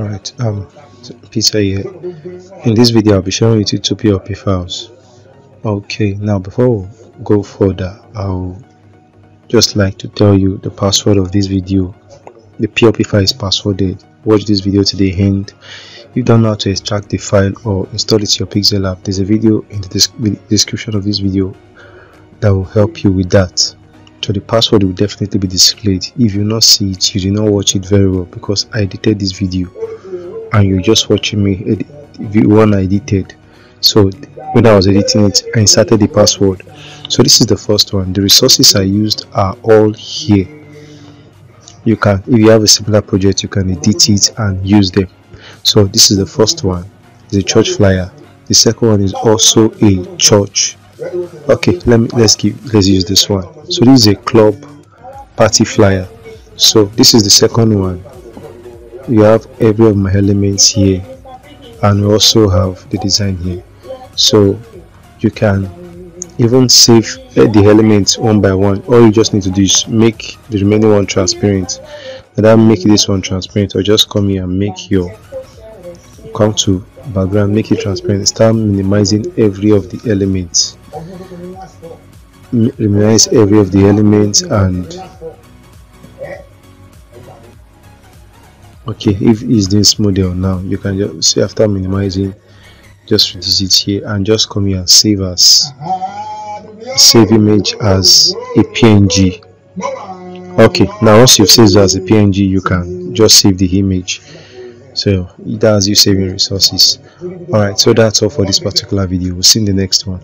Alright, um, Peter here. In this video, I'll be showing you two PLP files. Okay, now before we go further, I'll just like to tell you the password of this video. The PLP file is passworded. Watch this video to the end. You don't know how to extract the file or install it to your Pixellab, there's a video in the description of this video that will help you with that so the password will definitely be displayed if you not see it you did not watch it very well because i edited this video and you're just watching me the one i edited. So when i was editing it i inserted the password. So this is the first one. The resources i used are all here. You can if you have a similar project you can edit it and use them. So this is the first one. The church flyer. The second one is also a church. Okay let me let's give let's use this one. So this is a club party flyer. So this is the second one you have every of my elements here and we also have the design here. So you can even save eh, the elements one by one. All you just need to do is make the remaining one transparent. And then make this one transparent or just come here and make your come to background make it transparent. Start minimizing every of the elements. Minimize every of the elements and okay if is this model now you can just see after minimizing just reduce it here and just come here and save as save image as a png okay now once you've saved as a png you can just save the image. So that's you saving resources. All right so that's all for this particular video. We'll see in the next one